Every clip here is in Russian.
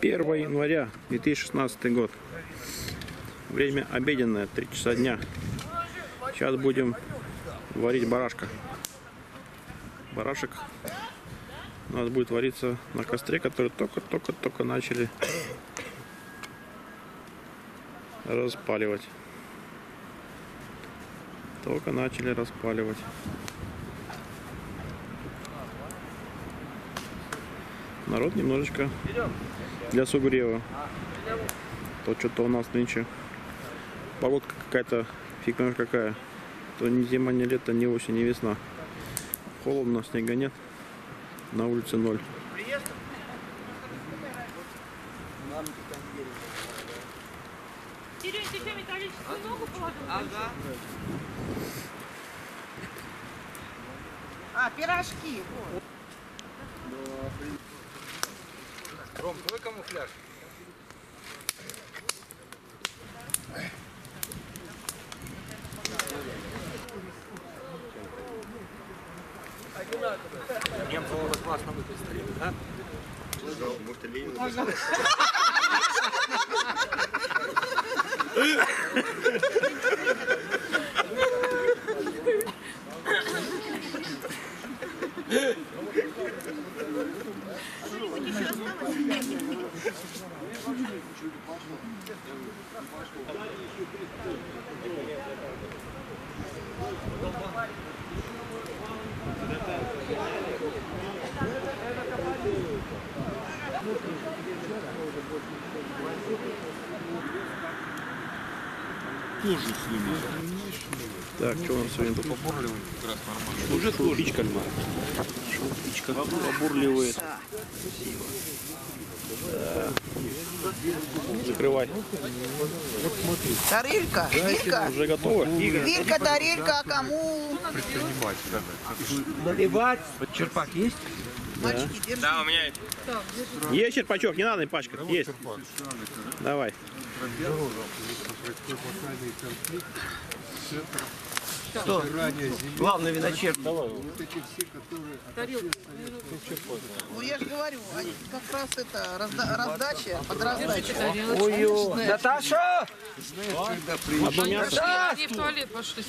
Первое января 2016 год. Время обеденное, 3 часа дня. Сейчас будем варить барашка. Барашек у нас будет вариться на костре, который только-только-только начали распаливать. Только начали распаливать. Народ немножечко для сугрева. То что-то у нас нынче погодка какая-то, фиг знаешь какая. То ни зима, ни лето, ни осень, ни весна. Холодно, снега нет. На улице ноль. Сереж, ты что, металлическую ногу положил? Ага. А, пирожки. вот. Ром, твой камуфляж? Немцы могут классно выпустили, да? Так, что нас сегодня тут? Уже шелупичка. Шелупичка побурливает. Да. Закрывай. Тарелька, Вилька. Уже готово? Вилька, тарелька, а кому? Наливать. Черпак есть? Мальчики, держи. Да, у меня Есть черпачок, не надо пачкать. Есть. Давай. Что? Главный виночерп. Ну я же говорю, они как раз это разда- раздача под раздачу. Наташа! Мясо. Они в туалет пошли.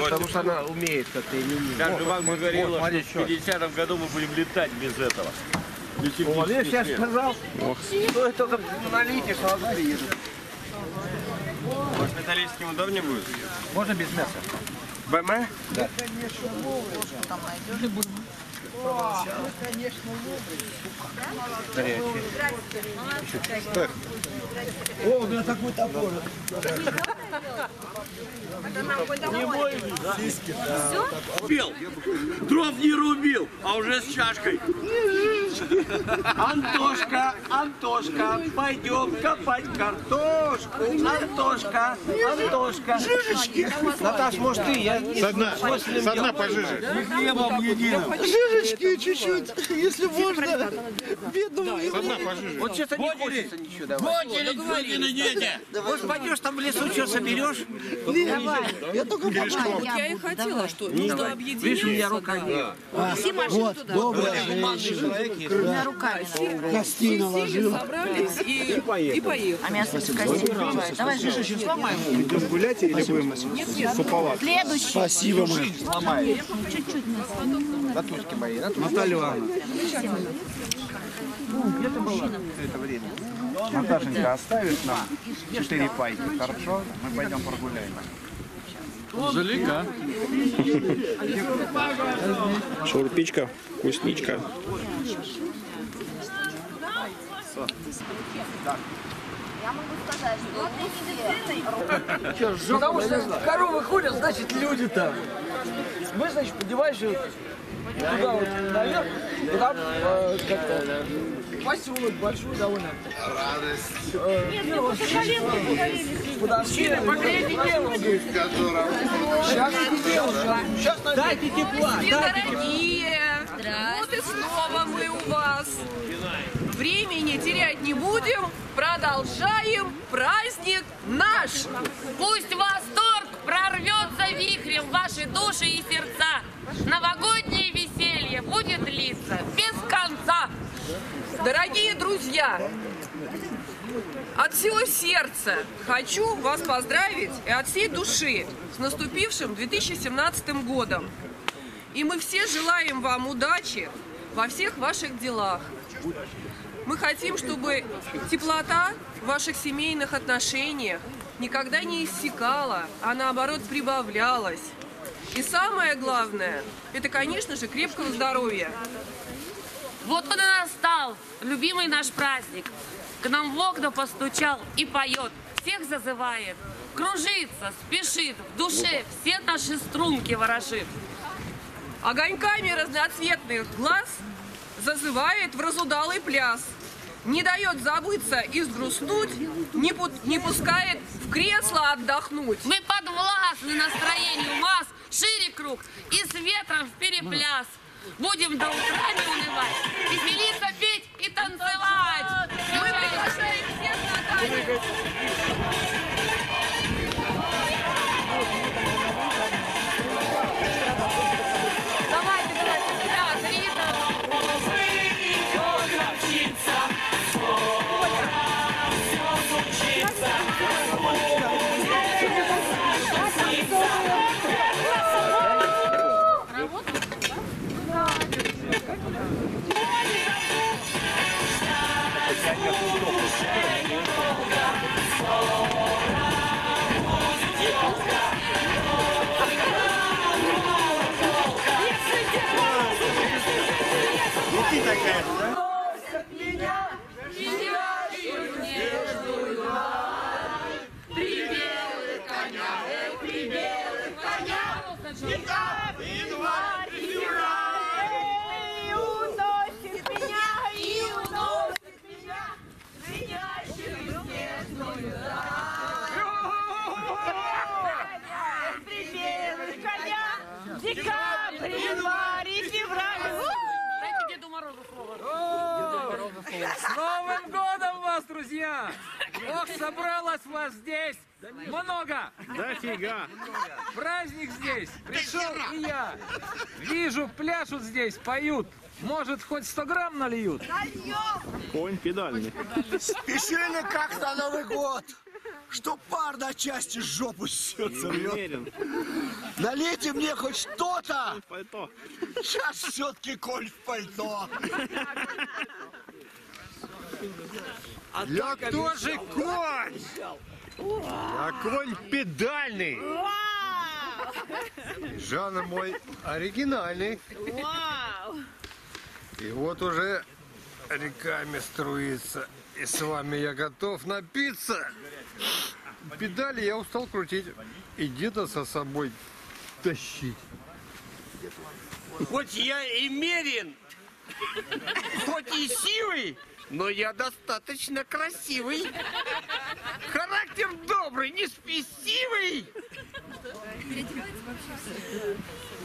Потому что она умеет как-то или не Как же вам говорила, что в 50 году мы будем летать без этого. Без технических я средств. сказал, что это только налейте, сразу приедут. Может, металлическим удобнее будет? Можно без мяса? БМ? Там найдешь. О, у меня такой топор. Убил! Дров не рубил, а уже с чашкой. Антошка, Антошка, пойдем копать картошку. Антошка, Антошка. Жижечки. Наташ, может ты? Я Со дна, со дна пожиже. Хлебом единым. Жижечки чуть-чуть, если можно. Бедному Со дна пожиже. Вот что-то не хочется ничего давать. Сукины дети! Может, пойдешь там в лесу, что соберешь? Я только Я и хотела, что нужно объединить. Видишь, у меня рука. Все машины туда. Двумя руками. Сели, собрались и, и поехали. А мясо без костей бывает. Давай же. Идем гулять или будем суповать? Следующий. Спасибо, мы. Натушки мои, натушки. Наталья Ивановна. Это время. Наташенька, оставишь нам четыре пайки, хорошо? Мы пойдем прогуляем. Шелупичка, вкусничка. Потому что коровы ходят, значит люди там. Мы, значит, подеваешь их туда вот наверх, и там э, как-то поселок большой довольно. Радость. Подожди, погляди дело. Сейчас не. Сейчас Дайте тепла, Дорогие, вот и снова мы у вас. Времени терять не будем, продолжаем праздник наш. Пусть восторг прорвется вихрем в ваши души и сердца. Новогоднее Дорогие друзья, от всего сердца хочу вас поздравить и от всей души с наступившим 2017 годом. И мы все желаем вам удачи во всех ваших делах. Мы хотим, чтобы теплота в ваших семейных отношениях никогда не иссякала, а наоборот прибавлялась. И самое главное, это, конечно же, крепкого здоровья. Вот он и настал, любимый наш праздник. К нам в окна постучал и поет, всех зазывает. Кружится, спешит, в душе все наши струнки ворожит. Огоньками разноцветных глаз зазывает в разудалый пляс. Не дает забыться и сгрустнуть, не, пу- не пускает в кресло отдохнуть. Мы подвластны настроению масс, шире круг и с ветром в перепляс. Будем до утра не унывать, веселиться, петь и танцевать. Мы приглашаем всех на танец. American. Ох, собралось вас здесь много! Дофига. Праздник здесь! Пришел и я! Вижу, пляшут здесь, поют. Может, хоть 100 грамм нальют? Конь педальный. Спешили как на Новый год, что пар на части жопу сердце рвет. Уверен. Налейте мне хоть что-то. Сейчас все-таки конь в пальто. Я тоже конь! Я конь педальный. Жанр мой оригинальный. И вот уже реками струится. И с вами я готов напиться. Педали я устал крутить. И деда со собой тащить. Хоть я и мерен, хоть и силый, но я достаточно красивый. Характер добрый, не спесивый.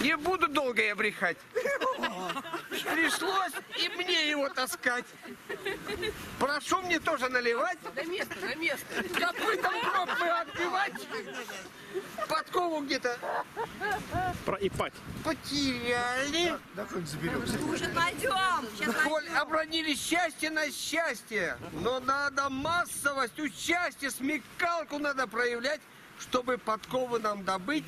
Не буду долго я брехать. Пришлось и мне его таскать. Прошу мне тоже наливать. На место, на место. Копытом пробы отбивать. Подкову где-то Про Ипать. потеряли. Да хоть заберемся. Уже пойдем. Сейчас Коль обронили счастье на счастье, но надо массовость, участие, смекалку надо проявлять, чтобы подковы нам добыть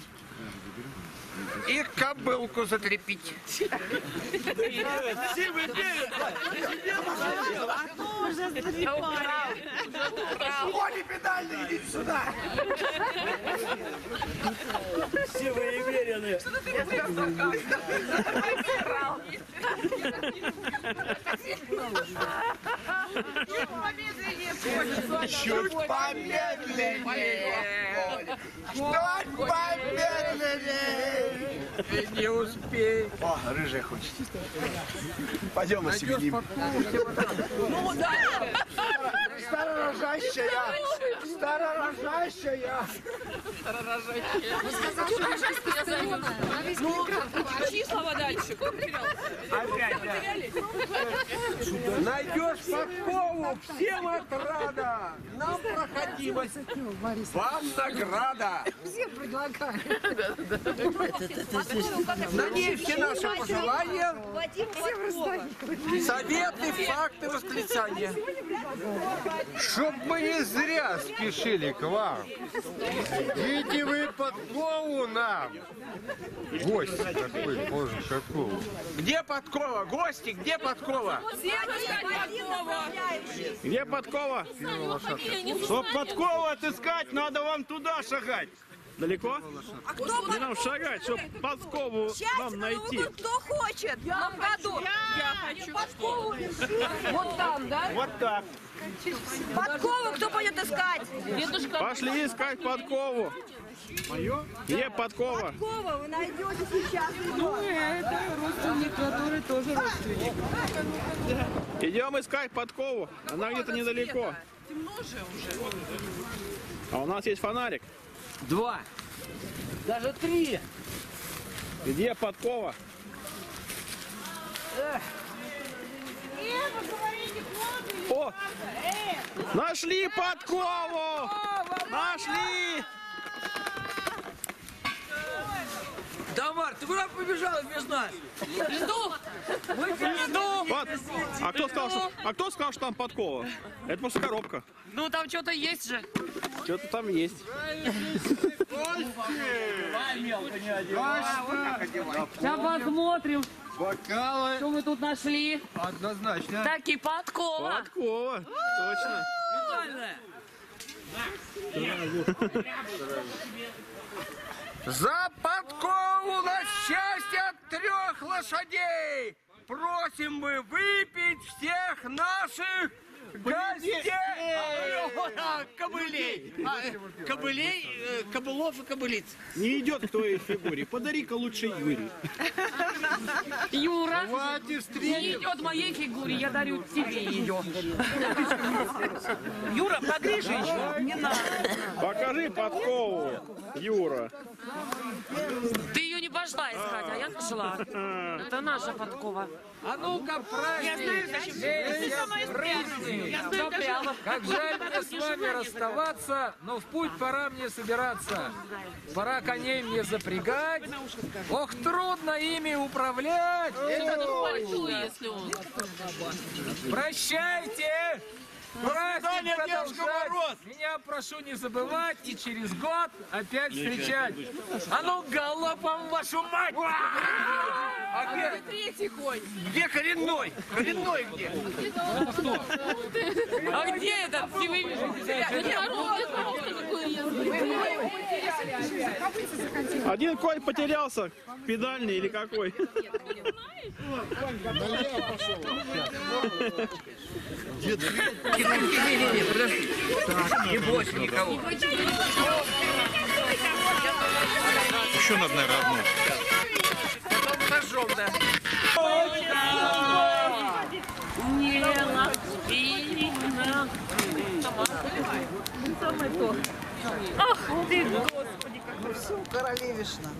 и кобылку закрепить. Кони педальные, идите сюда. Чуть помедленнее. Чуть помедленнее. Не успей. О, рыжая хочет. Пойдем, осеменим. Старорожащая! Старорожащая! Ну, чьи слова дальше? Кто потерял? Найдешь подкову, Подкову всем отрада! Нам проходимость! Вам награда! Всем предлагаю. На ней все наши пожелания, советы, факты, восклицания. Чтоб мы не зря спешили к вам. Идите вы подкову нам. Гость такой, боже, какого. Где подкова? Гости, где подкова? Где подкова? Чтоб подкова отыскать, надо вам туда шагать. Далеко? А кто Не нам шагать, чтобы подкову вам найти. Кто хочет? На ходу. Я хочу. Вот там, да? Вот так. Подкову кто пойдет искать? Пошли искать подкову. Где подкова? Подкову вы найдете сейчас. Идем искать подкову. Она где-то недалеко. Темно же уже. А у нас есть фонарик. Два. Даже три. Где подкова? О! Нашли подкову! Нашли! Тамар, ты куда побежала без нас? жду. Жду. Вот. А кто сказал, что, а кто сказал, что там подкова? Это просто коробка. Ну там что-то есть же. Что-то там есть. Сейчас посмотрим, Бокалы что мы тут нашли. однозначно. Таки подкова. Подкова. Точно. За подкову на счастье от трех лошадей! Просим мы выпить всех наших гостей! Кобылей! А, Кобылей, э, кобылов и кобылиц. Не идет к твоей фигуре. Подари-ка лучше Юрий. Юра, не идет моей фигуре, я дарю тебе ее. Юра, погрей женщину. Не надо. Покажи подкову, Юра. Ты пошла искать, а я нашла. Это наша подкова. А ну-ка, праздник. Я знаю, прямо. Как жаль мне с вами расставаться, но в путь пора мне собираться. Пора коней мне запрягать. Ох, трудно ими управлять. если он. Прощайте! Праздник продолжать. Меня прошу не забывать и через год опять встречать. А ну галопом вашу мать! А где, Третий конь. где коренной? Коренной где? А где это? Все вы Один конь потерялся. Педальный или какой? Не бойся никого. Еще надо, наверное, одну. Потом ножом, да. Нела, пина. Ах ты, господи, Королевишна.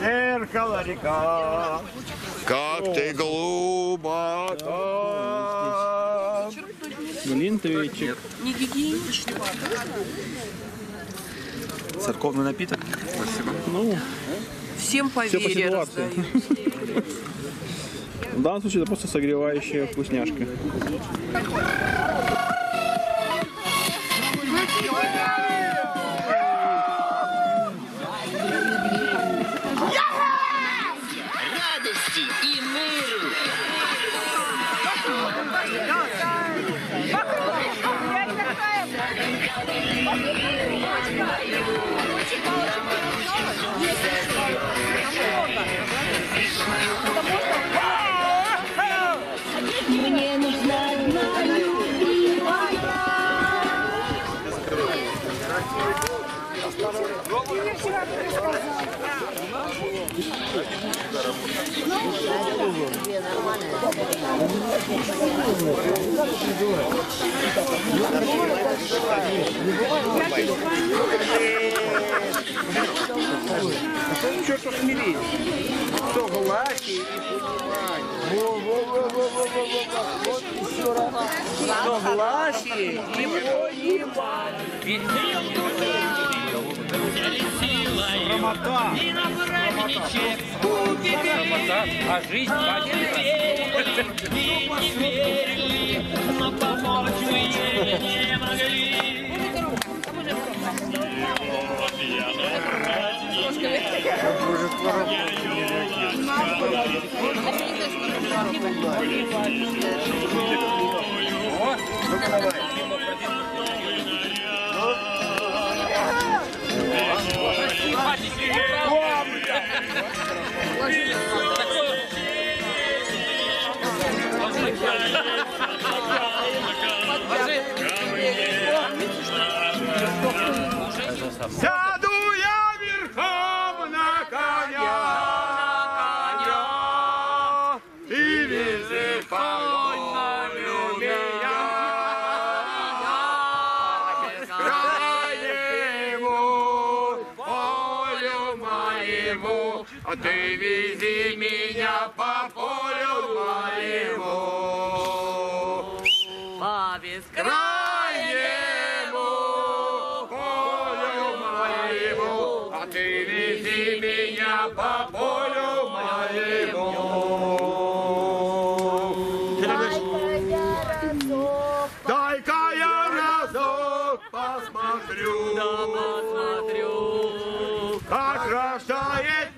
Зеркало река, как ты глубоко. Глинтвейчик. Не гигиенично. Церковный напиток. Ну, Всем по все вере. В данном случае это просто согревающая вкусняшка. Черт, смирись. согласие и понимание. Во-во-во-во-во-во-во. Вот еще раз. Согласие и понимание. А жизнь Сяду я верхом на коня, и везет по полю меня. Краему, полю моему, а ты вези меня по полю моему. Разок посмотрю, как рождает